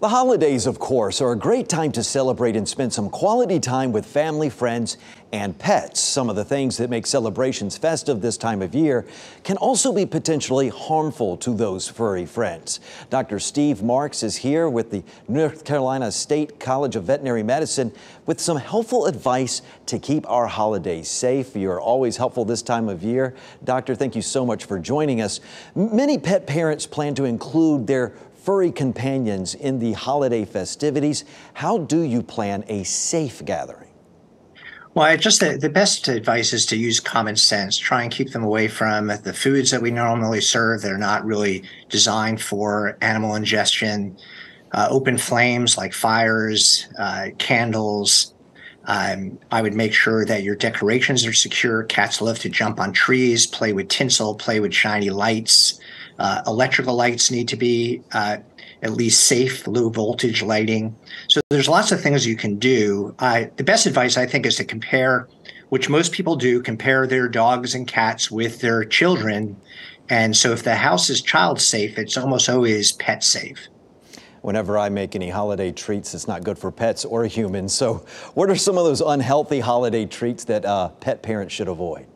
The holidays, of course, are a great time to celebrate and spend some quality time with family, friends, and pets. Some of the things that make celebrations festive this time of year can also be potentially harmful to those furry friends. Dr. Steve Marks is here with the North Carolina State College of Veterinary Medicine with some helpful advice to keep our holidays safe. You're always helpful this time of year. Doctor, thank you so much for joining us. Many pet parents plan to include their furry companions in the holiday festivities. How do you plan a safe gathering? Well, just the, the best advice is to use common sense. Try and keep them away from the foods that we normally serve that are not really designed for animal ingestion. Uh, open flames like fires, uh, candles. Um, I would make sure that your decorations are secure. Cats love to jump on trees, play with tinsel, play with shiny lights. Uh, electrical lights need to be uh, at least safe, low voltage lighting. So there's lots of things you can do. Uh, the best advice I think is to compare, which most people do, compare their dogs and cats with their children. And so if the house is child safe, it's almost always pet safe. Whenever I make any holiday treats, it's not good for pets or humans. So, what are some of those unhealthy holiday treats that uh, pet parents should avoid?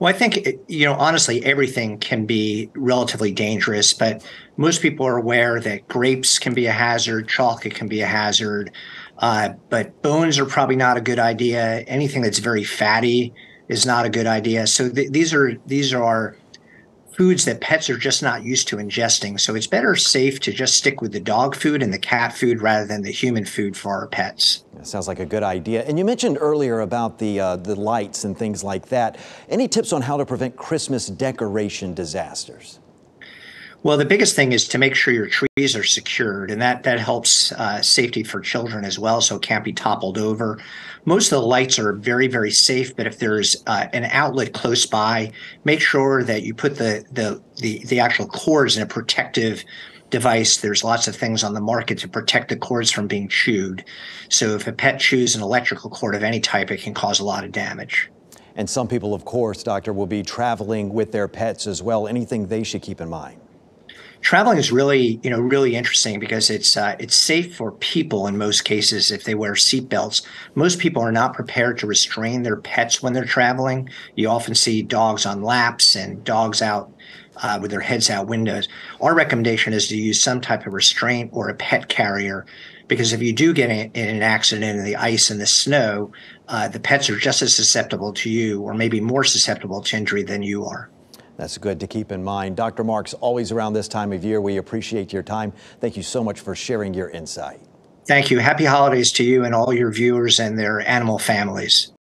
Well, I think, you know, honestly, everything can be relatively dangerous, but most people are aware that grapes can be a hazard, chocolate can be a hazard, uh, but bones are probably not a good idea. Anything that's very fatty is not a good idea. So th- these are these are foods that pets are just not used to ingesting. So it's better safe to just stick with the dog food and the cat food rather than the human food for our pets. That sounds like a good idea. And you mentioned earlier about the uh, the lights and things like that. Any tips on how to prevent Christmas decoration disasters? Well, the biggest thing is to make sure your trees are secured, and that that helps uh, safety for children as well, so it can't be toppled over. Most of the lights are very, very safe, but if there's uh, an outlet close by, make sure that you put the the the, the actual cords in a protective device. There's lots of things on the market to protect the cords from being chewed. So if a pet chews an electrical cord of any type, it can cause a lot of damage. And some people, of course, doctor, will be traveling with their pets as well. Anything they should keep in mind? Traveling is really you know really interesting because it's uh, it's safe for people in most cases if they wear seatbelts. Most people are not prepared to restrain their pets when they're traveling. You often see dogs on laps and dogs out uh, with their heads out windows. Our recommendation is to use some type of restraint or a pet carrier because if you do get in, an accident in the ice and the snow, uh, the pets are just as susceptible to you or maybe more susceptible to injury than you are. That's good to keep in mind. Dr. Marks, always around this time of year, we appreciate your time. Thank you so much for sharing your insight. Thank you. Happy holidays to you and all your viewers and their animal families.